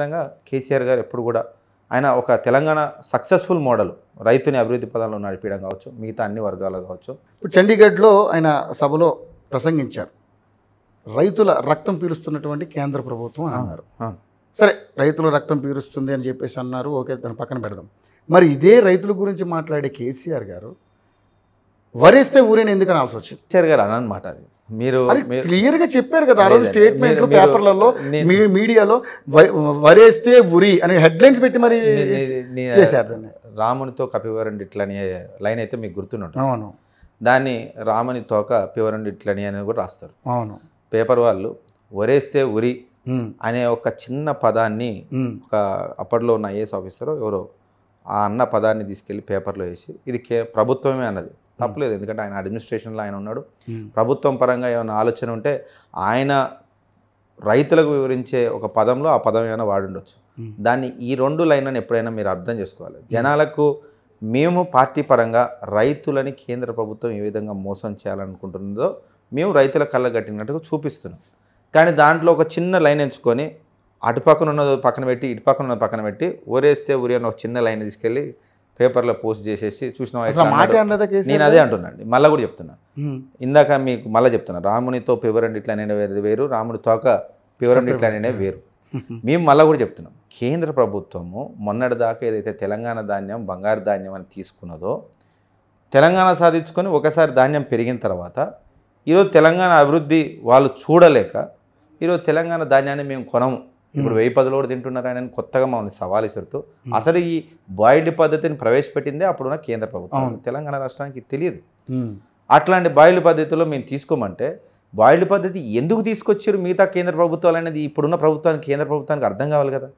ఖచ్చితంగా కేసీఆర్ గారు ఎప్పుడు కూడా ఆయన ఒక తెలంగాణ సక్సెస్ఫుల్ మోడల్ రైతుని అభివృద్ధి పదంలో నడిపించడం కావచ్చు మిగతా అన్ని వర్గాలు కావచ్చు. ఇప్పుడు చండీగఢ్లో ఆయన సభలో ప్రసంగించారు. రైతుల రక్తం పీలుస్తున్నటువంటి కేంద్ర ప్రభుత్వం అని అన్నారు. సరే రైతుల రక్తం పీలుస్తుంది అని చెప్పేసి అన్నారు. ఓకే దాని పక్కన పెడదాం. మరి ఇదే రైతుల గురించి మాట్లాడే కేసీఆర్ గారు వరేస్తే ఊరిని ఎందుకు అనాల్సి వచ్చింది? కేసీఆర్ గారు అనమాట అది. మీరు క్లియర్గా చెప్పారు కదా ఆ రోజు. స్టేట్మెంట్లు మీరు- పేపర్లలో మీడియాలో వరేస్తే ఉరి అనే హెడ్లైన్స్ పెట్టి మరి చేశారు దాన్ని. రామునితో కపివరండి ఇట్లని లైన్ అయితే మీకు గుర్తుంటుంది అవును. దాన్ని రాముని తోక పివరండి ఇట్లని అని కూడా రాస్తారు. అవును. పేపర్ వాళ్ళు ఒరేస్తే ఉరి అనే ఒక చిన్న పదాన్ని ఒక అప్పట్లో ఉన్న ఐఏఎస్ ఆఫీసర్ ఎవరో ఆ అన్న పదాన్ని తీసుకెళ్ళి పేపర్లో వేసి ఇది కే ప్రభుత్వమే అన్నది. తప్పలేదు. ఎందుకంటే ఆయన అడ్మినిస్ట్రేషన్లో ఆయన ఉన్నాడు. ప్రభుత్వం పరంగా ఏమైనా ఆలోచన ఉంటే ఆయన రైతులకు వివరించే ఒక పదంలో ఆ పదం ఏమైనా వాడుండొచ్చు. దాన్ని ఈ రెండు లైన్లను ఎప్పుడైనా మీరు అర్థం చేసుకోవాలి. జనాలకు మేము పార్టీ పరంగా రైతులని కేంద్ర ప్రభుత్వం ఏ విధంగా మోసం చేయాలనుకుంటుందో మేము రైతుల కళ్ళ కట్టినట్టుగా చూపిస్తున్నాం. కానీ దాంట్లో ఒక చిన్న లైన్ ఎంచుకొని అటుపక్కన ఉన్నది పక్కన పెట్టి ఇటుపక్కన ఉన్నది పక్కన పెట్టి ఊరేస్తే ఊరి అని ఒక చిన్న లైన్ తీసుకెళ్ళి పేపర్లో పోస్ట్ చేసేసి చూసిన నేను అదే అంటున్నాను మళ్ళీ కూడా చెప్తున్నా. ఇందాక మీకు మళ్ళీ చెప్తున్నా రామునితో పివరండి ఇట్లా అనేది వేరు వేరు రాముని తోక పివరండి ఇట్లా అనేది వేరు. మేము మళ్ళీ కూడా చెప్తున్నాం కేంద్ర ప్రభుత్వము మొన్నటిదాకా ఏదైతే తెలంగాణ ధాన్యం బంగారు ధాన్యం అని తీసుకున్నదో తెలంగాణ సాధించుకొని ఒకసారి ధాన్యం పెరిగిన తర్వాత ఈరోజు తెలంగాణ అభివృద్ధి వాళ్ళు చూడలేక ఈరోజు తెలంగాణ ధాన్యాన్ని మేము కొనము. ఇప్పుడు వెయ్యి పదులు కూడా తింటున్నారని కొత్తగా మమ్మల్ని సవాల్ ఇసురుతూ అసలు ఈ బాయిల్డ్ పద్ధతిని ప్రవేశపెట్టిందే అప్పుడున్న కేంద్ర ప్రభుత్వం. తెలంగాణ రాష్ట్రానికి తెలియదు. అట్లాంటి బాయిల్డ్ పద్ధతిలో మేము తీసుకోమంటే బాయిల్డ్ పద్ధతి ఎందుకు తీసుకొచ్చారు మిగతా కేంద్ర ప్రభుత్వాలు అనేది ఇప్పుడున్న ప్రభుత్వానికి కేంద్ర ప్రభుత్వానికి అర్థం కావాలి కదా?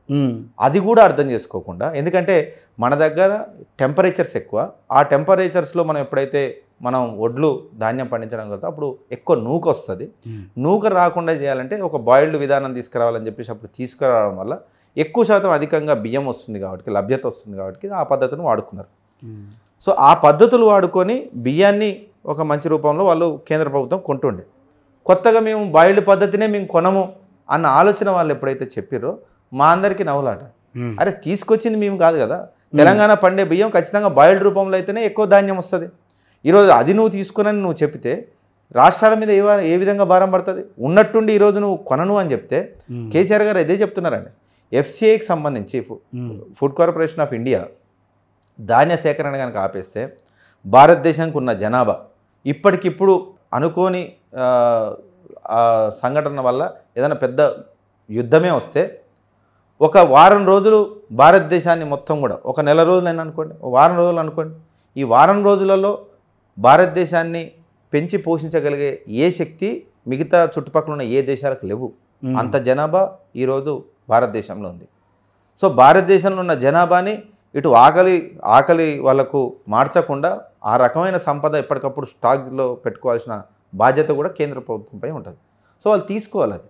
అది కూడా అర్థం చేసుకోకుండా ఎందుకంటే మన దగ్గర టెంపరేచర్స్ ఎక్కువ. ఆ టెంపరేచర్స్లో మనం ఎప్పుడైతే మనం ఒడ్లు ధాన్యం పండించడం కదా అప్పుడు ఎక్కువ నూక వస్తుంది. నూక రాకుండా చేయాలంటే ఒక బాయిల్డ్ విధానం తీసుకురావాలని చెప్పేసి అప్పుడు తీసుకురావడం వల్ల ఎక్కువ శాతం అధికంగా బియ్యం వస్తుంది కాబట్టి లభ్యత వస్తుంది కాబట్టి ఆ పద్ధతిని వాడుకున్నారు. సో ఆ పద్ధతులు వాడుకొని బియ్యాన్ని ఒక మంచి రూపంలో వాళ్ళు కేంద్ర ప్రభుత్వం కొంటుండే. కొత్తగా మేము బాయిల్డ్ పద్ధతినే మేము కొనము అన్న ఆలోచన వాళ్ళు ఎప్పుడైతే చెప్పారో మా అందరికీ నవ్వులాట. అరే తీసుకొచ్చింది మేము కాదు కదా. తెలంగాణ పండే బియ్యం ఖచ్చితంగా బాయిల్డ్ రూపంలో అయితేనే ఎక్కువ ధాన్యం వస్తుంది. ఈరోజు అది నువ్వు తీసుకునని నువ్వు చెప్తే రాష్ట్రాల మీద ఏ విధంగా భారం పడుతుంది? ఉన్నట్టుండి ఈరోజు నువ్వు కొనను అని చెప్తే కేసీఆర్ గారు ఇదే చెప్తున్నారండి. ఎఫ్సిఐకి సంబంధించి ఫుడ్ కార్పొరేషన్ ఆఫ్ ఇండియా ధాన్య సేకరణ కనుక ఆపేస్తే భారతదేశానికి ఉన్న జనాభా ఇప్పటికిప్పుడు అనుకోని సంఘటన వల్ల ఏదైనా పెద్ద యుద్ధమే వస్తే ఒక వారం రోజులు భారతదేశాన్ని మొత్తం కూడా ఒక నెల రోజులైనా అనుకోండి వారం రోజులు అనుకోండి. ఈ వారం రోజులలో భారతదేశాన్ని పెంచి పోషించగలిగే ఏ శక్తి మిగతా చుట్టుపక్కల ఉన్న ఏ దేశాలకు లేవు. అంత జనాభా ఈరోజు భారతదేశంలో ఉంది. సో భారతదేశంలో ఉన్న జనాభాని ఇటు ఆకలి ఆకలి వాళ్ళకు మార్చకుండా ఆ రకమైన సంపద ఎప్పటికప్పుడు స్టాక్లో పెట్టుకోవాల్సిన బాధ్యత కూడా కేంద్ర ప్రభుత్వంపై ఉంటుంది. సో వాళ్ళు తీసుకోవాలి అది.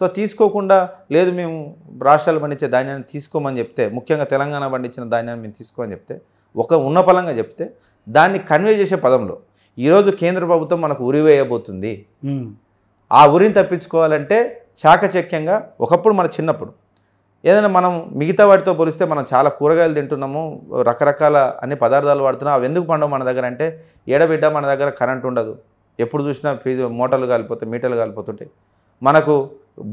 సో తీసుకోకుండా లేదు మేము రాష్ట్రాలు పండించే ధాన్యాన్ని తీసుకోమని చెప్తే ముఖ్యంగా తెలంగాణ పండించిన ధాన్యాన్ని మేము తీసుకోమని చెప్తే ఒక ఉన్నపలంగా చెప్తే దాన్ని కన్వే చేసే పదంలో ఈరోజు కేంద్ర ప్రభుత్వం మనకు ఉరివేయబోతుంది ఆ ఉరిని తప్పించుకోవాలంటే చాకచక్యంగా ఒకప్పుడు మన చిన్నప్పుడు ఏదైనా మనం మిగతా వాటితో పోలిస్తే మనం చాలా కూరగాయలు తింటున్నాము రకరకాల అన్ని పదార్థాలు వాడుతున్నాం అవి ఎందుకు పండవు మన దగ్గర అంటే ఏడబిడ్డ మన దగ్గర కరెంట్ ఉండదు. ఎప్పుడు చూసినా ఫీజు మోటార్లు కాలిపోతాయి మీటర్లు కాలిపోతుంటాయి. మనకు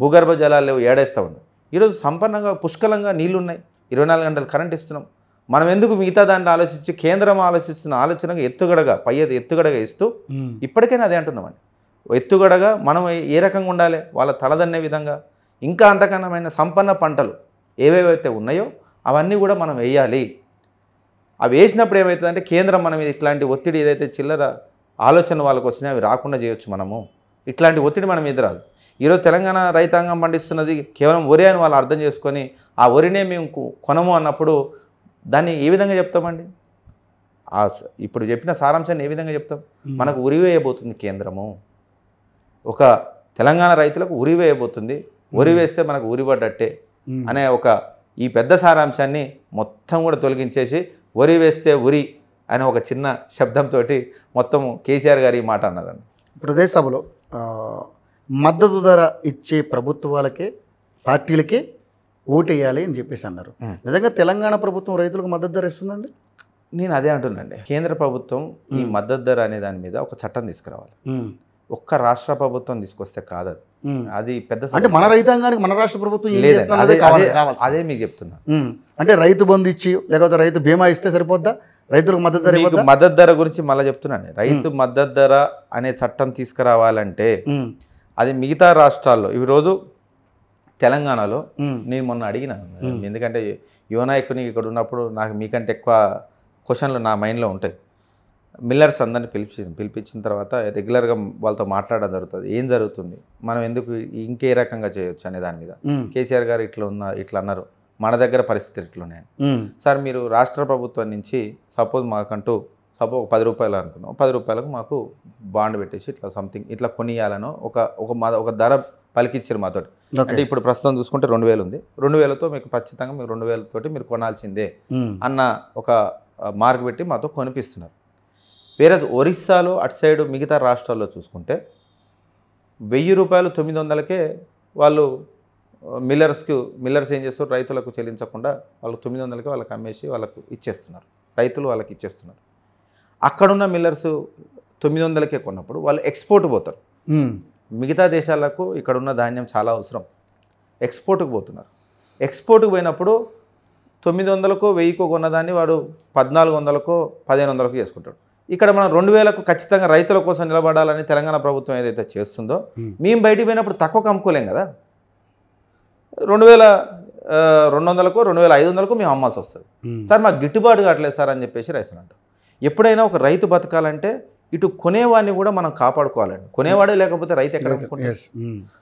భూగర్భ జలాలు ఏడేస్తూ ఉన్నాయి. ఈరోజు సంపన్నంగా పుష్కలంగా నీళ్ళు ఉన్నాయి ఇరవై నాలుగు గంటలు కరెంట్ ఇస్తున్నాం. మనం ఎందుకు మిగతా దాన్ని ఆలోచించి కేంద్రం ఆలోచిస్తున్న ఆలోచనగా ఎత్తుగడగా పై ఎత్తుగడగా ఇస్తూ ఇప్పటికైనా అదే అంటున్నామండి. ఎత్తుగడగా మనం ఏ రకంగా ఉండాలి? వాళ్ళ తలదన్నే విధంగా. ఇంకా అంతకన్నమైన సంపన్న పంటలు ఏవేవైతే ఉన్నాయో అవన్నీ కూడా మనం వేయాలి. అవి వేసినప్పుడు ఏమవుతుందంటే కేంద్రం మన మీద ఇట్లాంటి ఒత్తిడి ఏదైతే చిల్లర ఆలోచన వాళ్ళకి వస్తున్నాయో అవి రాకుండా చేయొచ్చు మనము. ఇట్లాంటి ఒత్తిడి మన మీద రాదు. ఈరోజు తెలంగాణ రైతాంగం పండిస్తున్నది కేవలం వరి అని వాళ్ళు అర్థం చేసుకొని ఆ వరినే మేము కొనము అన్నప్పుడు దాన్ని ఏ విధంగా చెప్తామండి? ఆ ఇప్పుడు చెప్పిన సారాంశాన్ని ఏ విధంగా చెప్తాం? మనకు ఉరి వేయబోతుంది కేంద్రము. ఒక తెలంగాణ రైతులకు ఉరి వేయబోతుంది ఉరి వేస్తే మనకు ఉరి పడ్డట్టే ఉమ్, అనే ఒక ఈ పెద్ద సారాంశాన్ని మొత్తం కూడా తొలగించేసి ఉరి వేస్తే ఉరి అనే ఒక చిన్న శబ్దంతో మొత్తం కేసీఆర్ గారు ఈ మాట అన్నారండి. ఇప్పుడు అదే సభలో మద్దతు ధర ఇచ్చే ప్రభుత్వాలకే పార్టీలకే ఓటేయాలి అని చెప్పేసి అన్నారు. నిజంగా తెలంగాణ ప్రభుత్వం రైతులకు మద్దతు ధర ఇస్తుందండి? నేను అదే అంటున్నాండి కేంద్ర ప్రభుత్వం ఈ మద్దతు ధర అనే దాని మీద ఒక చట్టం తీసుకురావాలి. ఒక్క రాష్ట్ర ప్రభుత్వం తీసుకొస్తే కాదు అది పెద్ద అంటే మన రైతాంగానికి మన రాష్ట్ర ప్రభుత్వం అదే మీకు చెప్తున్నా. అంటే రైతు బంధు ఇచ్చి లేకపోతే రైతు బీమా ఇస్తే సరిపోద్దా? రైతులకు మద్దతు ధర మద్దతు ధర గురించి మళ్ళీ చెప్తున్నాను. రైతు మద్దతు ధర అనే చట్టం తీసుకురావాలంటే. అది మిగతా రాష్ట్రాల్లో ఈ రోజు తెలంగాణలో. నేను మొన్న అడిగిన. ఎందుకంటే యువ నాయకుని ఇక్కడ ఉన్నప్పుడు నాకు మీకంటే ఎక్కువ క్వశ్చన్లు నా మైండ్లో ఉంటాయి. మిల్లర్స్ అందరిని పిలిచి పిలిపించిన తర్వాత రెగ్యులర్గా వాళ్ళతో మాట్లాడడం జరుగుతుంది. ఏం జరుగుతుంది? మనం ఎందుకు ఇంకే రకంగా చేయొచ్చు అనే దాని మీద. కేసీఆర్ గారు ఇట్లా ఉన్న ఇట్లా అన్నారు. మన దగ్గర పరిస్థితి ఇట్లున్నాయి. సార్ మీరు రాష్ట్ర ప్రభుత్వం నుంచి సపోజ్ మాకంటూ సపోజ్ ఒక పది రూపాయలు అనుకున్నాం పది రూపాయలకు మాకు బాండ్ పెట్టేసి ఇట్లా సంథింగ్ ఇట్లా కొనియాలనో ఒక ఒక మా ఒక ధర పలికిచ్చారు మాతోటి. ఓకే. అంటే ఇప్పుడు ప్రస్తుతం చూసుకుంటే రెండు వేలు ఉంది. రెండు వేలతో మీకు ఖచ్చితంగా మీకు రెండు వేలతోటి మీరు కొనాల్సిందే. అన్న ఒక మార్క్ పెట్టి మాతో కొనిపిస్తున్నారు. వేరే ఒరిస్సాలో అటు సైడ్ మిగతా రాష్ట్రాల్లో చూసుకుంటే వెయ్యి రూపాయలు తొమ్మిది వందలకే వాళ్ళు మిల్లర్స్కి మిల్లర్స్ ఏం చేస్తారు? రైతులకు చెల్లించకుండా వాళ్ళు తొమ్మిది వందలకి వాళ్ళకి అమ్మేసి వాళ్ళకు ఇచ్చేస్తున్నారు. రైతులు వాళ్ళకి ఇచ్చేస్తున్నారు. అక్కడున్న మిల్లర్స్ తొమ్మిది వందలకే కొన్నప్పుడు వాళ్ళు ఎక్స్పోర్ట్ పోతారు. మిగతా దేశాలకు ఇక్కడున్న ధాన్యం చాలా అవసరం. ఎక్స్పోర్ట్కి పోతున్నారు. ఎక్స్పోర్ట్కి పోయినప్పుడు తొమ్మిది వందలకో వెయ్యికో కొన్నదాన్ని వాడు పద్నాలుగు వందలకో పదిహేను వందలకు చేసుకుంటాడు. ఇక్కడ మనం రెండు వేలకు ఖచ్చితంగా రైతుల కోసం నిలబడాలని తెలంగాణ ప్రభుత్వం ఏదైతే చేస్తుందో. మేము బయటికి పోయినప్పుడు తక్కువ అమ్ముకోలేం కదా. రెండు వేల రెండు వందలకు రెండు వేల ఐదు వందలకు మేము అమ్మాల్సి వస్తుంది. సార్ మాకు గిట్టుబాటు కావట్లేదు సార్ అని చెప్పేసి రైతులు అంటారు. ఎప్పుడైనా ఒక రైతు బతకాలంటే ఇటు కొనేవాడిని కూడా మనం కాపాడుకోవాలండి. కొనేవాడే లేకపోతే రైతు ఎక్కడ.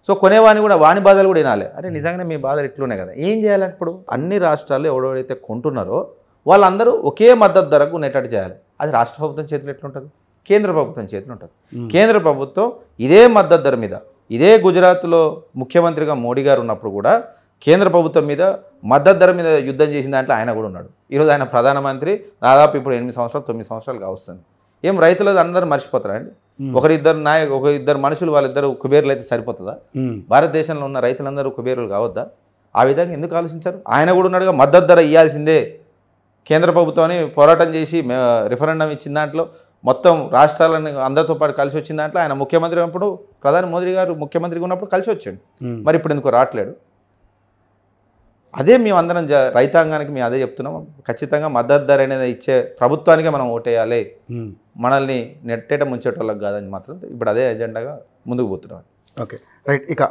సో కొనేవాడిని కూడా వాని బాధలు కూడా వినాలి. అరే నిజంగానే మీ బాధలు ఇట్లున్నాయి కదా. ఏం చేయాలి ఇప్పుడు? అన్ని రాష్ట్రాల్లో ఎవడెవడైతే కొంటున్నారో వాళ్ళందరూ ఒకే మద్దతు ధరకు ఉండేటట్టు చేయాలి. అది రాష్ట్ర ప్రభుత్వం చేతిలో ఎట్లుంటుంది? కేంద్ర ప్రభుత్వం చేతిలో ఉంటుంది. కేంద్ర ప్రభుత్వం ఇదే మద్దతు ధర మీద ఇదే గుజరాత్లో ముఖ్యమంత్రిగా మోడీ గారు ఉన్నప్పుడు కూడా కేంద్ర ప్రభుత్వం మీద మద్దతు ధర మీద యుద్ధం చేసిన దాంట్లో ఆయన కూడా ఉన్నాడు. ఈరోజు ఆయన ప్రధానమంత్రి దాదాపు ఇప్పుడు ఎనిమిది సంవత్సరాలు తొమ్మిది సంవత్సరాలు కావస్తుంది. ఏం రైతులది అందరూ మర్చిపోతారా అండి. ఒకరిద్దరు నాయకు ఒక ఇద్దరు మనుషులు వాళ్ళిద్దరు కుబేర్లు అయితే సరిపోతుందా. భారతదేశంలో ఉన్న రైతులందరూ కుబేరులు కావద్దా? ఆ విధంగా ఎందుకు ఆలోచించారు? ఆయన కూడా ఉన్నాడుగా మద్దతు ధర ఇవ్వాల్సిందే కేంద్ర ప్రభుత్వాన్ని పోరాటం చేసి రిఫరెండం ఇచ్చిన దాంట్లో మొత్తం రాష్ట్రాలను అందరితో పాటు కలిసి వచ్చిన దాంట్లో ఆయన ముఖ్యమంత్రి ఉన్నప్పుడు ప్రధాని మోదీ గారు ముఖ్యమంత్రిగా ఉన్నప్పుడు కలిసి వచ్చాడు. మరి ఇప్పుడు ఎందుకు రావట్లేడు అదే మేము అందరం జ రైతాంగానికి మేము అదే చెప్తున్నాం. ఖచ్చితంగా మద్దతు ధర అనేది ఇచ్చే ప్రభుత్వానికే మనం ఓటేయాలి. మనల్ని నెట్టేట ముంచేటోళ్ళకి కాదని మాత్రం ఇప్పుడు అదే ఎజెండాగా ముందుకు పోతున్నాం. ఓకే. రైట్ ఇక